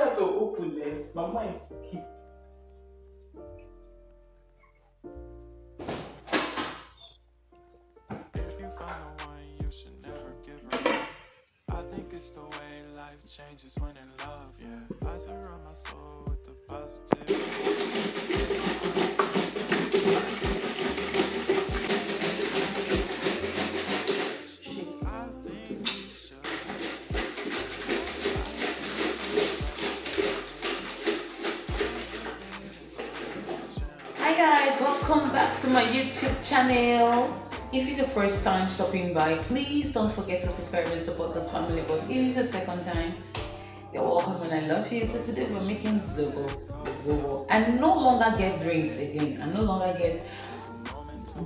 open. My mind keep. If you find the one, you should never give. I think it's the way life changes when in love, yeah. I surround my soul with the positivity. Back to my YouTube channel. If it's your first time stopping by, please don't forget to subscribe and support this family. But if it's the second time, you're welcome and I love you. So today we're making zobo. Zobo. I no longer get drinks again. I no longer get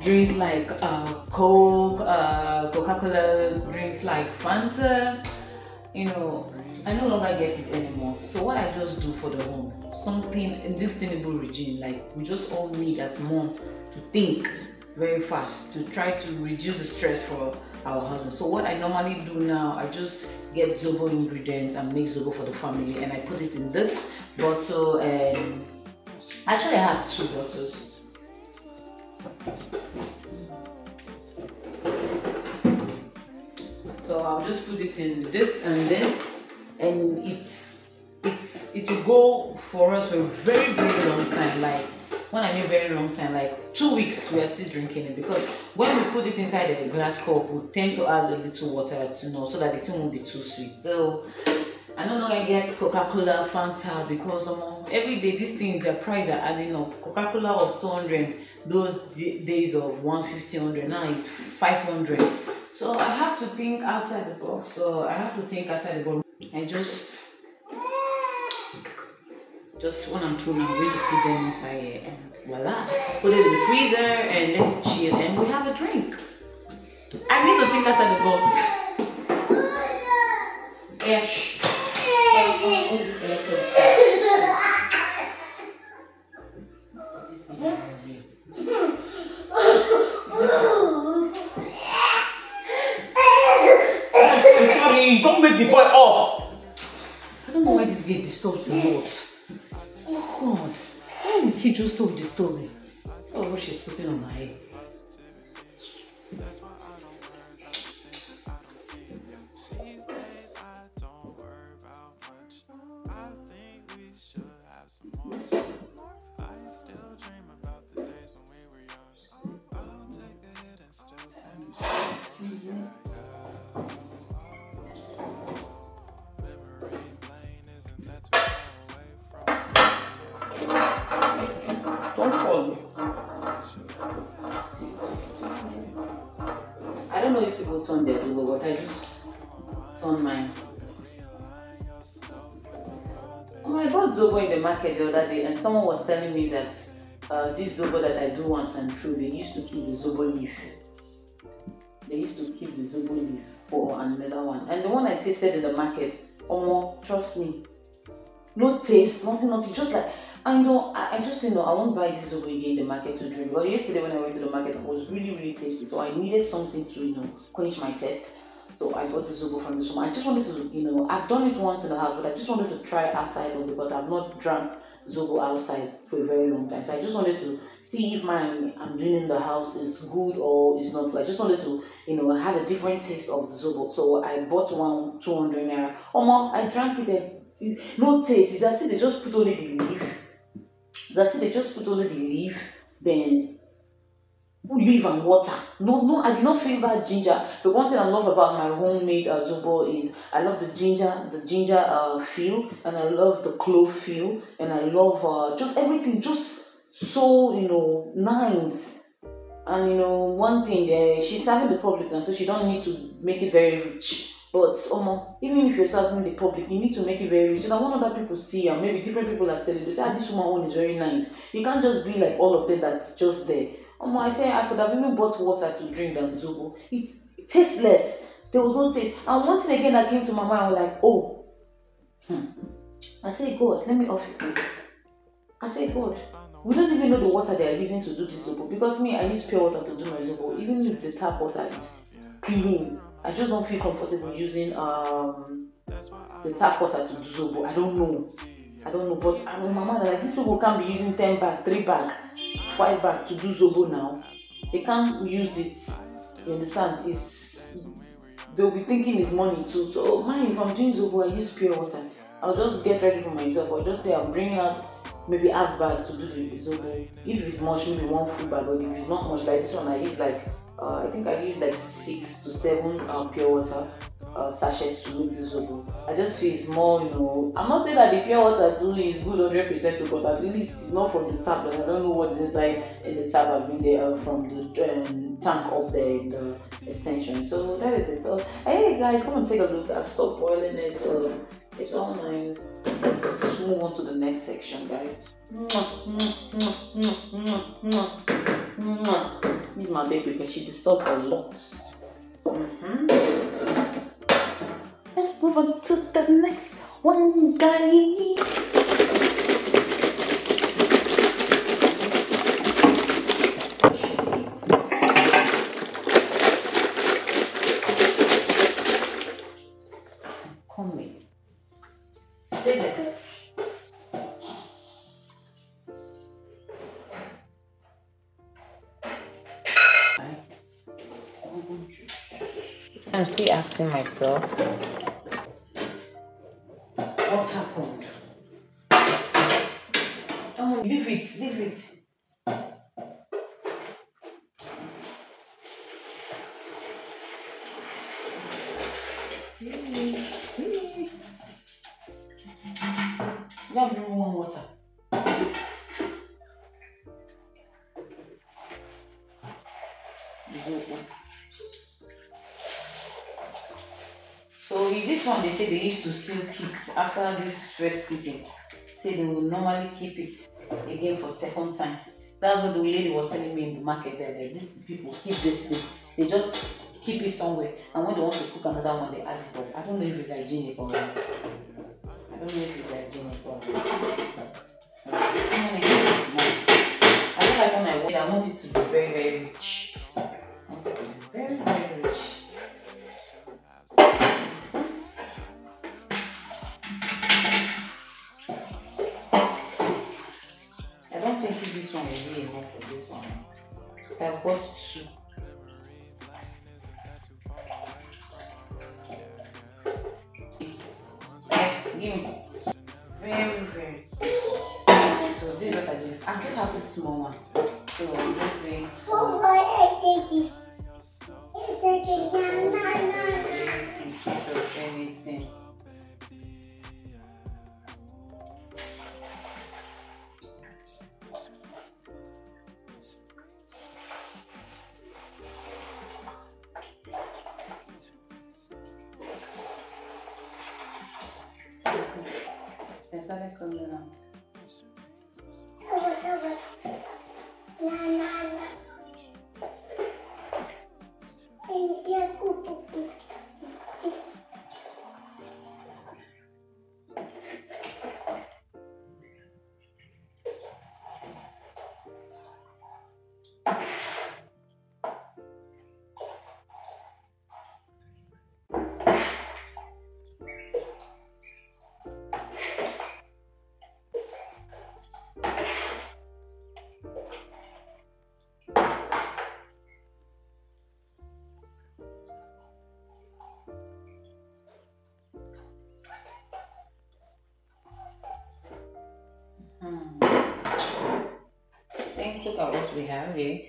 drinks like uh, Coke, uh, Coca-Cola, drinks like Fanta. You know, I no longer get it anymore. So what I just do for the home, something in this sustainable regime, like we just all need as mom to think very fast to try to reduce the stress for our husband. So what I normally do now, I just get Zobo ingredients and make Zobo for the family, and I put it in this bottle. And actually, I have two bottles. So I'll just put it in this and this, and it's it's it will go for us for a very very long time. Like when I mean very long time, like two weeks, we are still drinking it because when we put it inside a glass cup, we tend to add a little water to know so that the thing won't be too sweet. So I don't know I get Coca-Cola, Fanta because um, every day these things their price are adding up. Coca-Cola of 200, those days of 150, 100, now it's 500. So I have to think outside the box. So I have to think outside the box. and just just when I'm through now, going to put them inside here and voila. Put it in the freezer and let it chill and we have a drink. I need to think outside the box. Yeah, shh. Don't make the boy up. I don't know why this gate disturbs me a lot. Oh God. Oh, he just told the story. Oh, what she's putting on my head. Turn their Zobo, but I just mine. Oh, Zobo in the market the other day, and someone was telling me that uh, this Zobo that I do once and true, they used to keep the Zobo leaf. They used to keep the Zobo leaf for another one. And the one I tasted in the market, oh, trust me, no taste, nothing, nothing, just like I know, I, I just you know, I won't buy this over again in the market to drink. But yesterday when I went to the market, it was really, really tasty. So I needed something to you know quench my taste. So I got the Zobo from the store. I just wanted to, you know, I've done it once in the house, but I just wanted to try outside because I've not drank Zobo outside for a very long time. So I just wanted to see if my I'm doing in the house is good or is not. Good. I just wanted to, you know, have a different taste of the Zobo. So I bought one 200 naira. Oh mom, I drank it. eh, it- No taste. It's just they just put only the leaf. That's it, they just put only the leaf, then leaf and water. No, no, I did not feel that ginger. The one thing I love about my homemade uh, zobo is I love the ginger, the ginger uh, feel, and I love the clove feel, and I love uh, just everything, just so you know nice. And you know one thing, uh, she's serving the public now, so she don't need to make it very rich. But um, even if you're serving the public, you need to make it very rich. So that when other people see and maybe different people are selling, they say, ah, this woman one is very nice. You can't just be like all of them that's just there. Um, I say I could have even bought water to drink than Zobo. It, it tastes less. There was no taste. And one thing again that came to my mind, I was like, oh, hmm. I say, God, let me off. I say, God, we don't even know the water they are using to do this zobo because me, I use pure water to do my zobo. Even if the tap water is clean, I just don't feel comfortable using um the tap water to do zobo. I don't know. I don't know, but I my mama like these people can't be using 10 bag, 3 bag, 5 bag to do Zobo now. They can't use it. You understand? It's they'll be thinking it's money too. So oh, man, if I'm doing Zobo, I use pure water. I'll just get ready for myself. I'll just say I'm bringing out maybe half bag to do the Zobo. If it's much, maybe one full bag. But if it's not much like this one, I eat like uh, I think I use like six to seven uh, pure water uh, sachets to make this. I just feel it's more, you know. I'm not saying that the pure water too is good 100 percent because at least it's not from the tap, and I don't know what's inside in the tap. I've been there uh, from the um, tank up there in the extension. So that is it. So hey guys, come and take a look. I've stopped boiling it. So it's all nice. Let's move on to the next section, guys. This is my baby because she disturbed a lot. Mm-hmm. Let's move on to the next one, guys. I'm still asking myself, what happened? Oh, leave it, leave it. Don't bring warm water. So this one, they say they used to still keep after this first keeping. Say they will normally keep it again for second time. That's what the lady was telling me in the market there. That these people keep this thing. They just keep it somewhere, and when they want to cook another one, they add it up. I don't know if it's hygienic or not. I don't know if it's hygienic or not. I don't like when I want. I want it to be very, very rich. I want it to be very, very rich. I bought two. Give me. Very, very. So this is what I do. I just have this small one. So I'm just going Oh, to my I did this. It's a banana. in anything. They started Hmm. Think look at what we have here.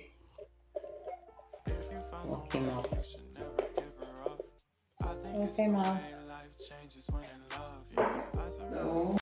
What came out? What came out? Life changes when in love, yeah. I surrender So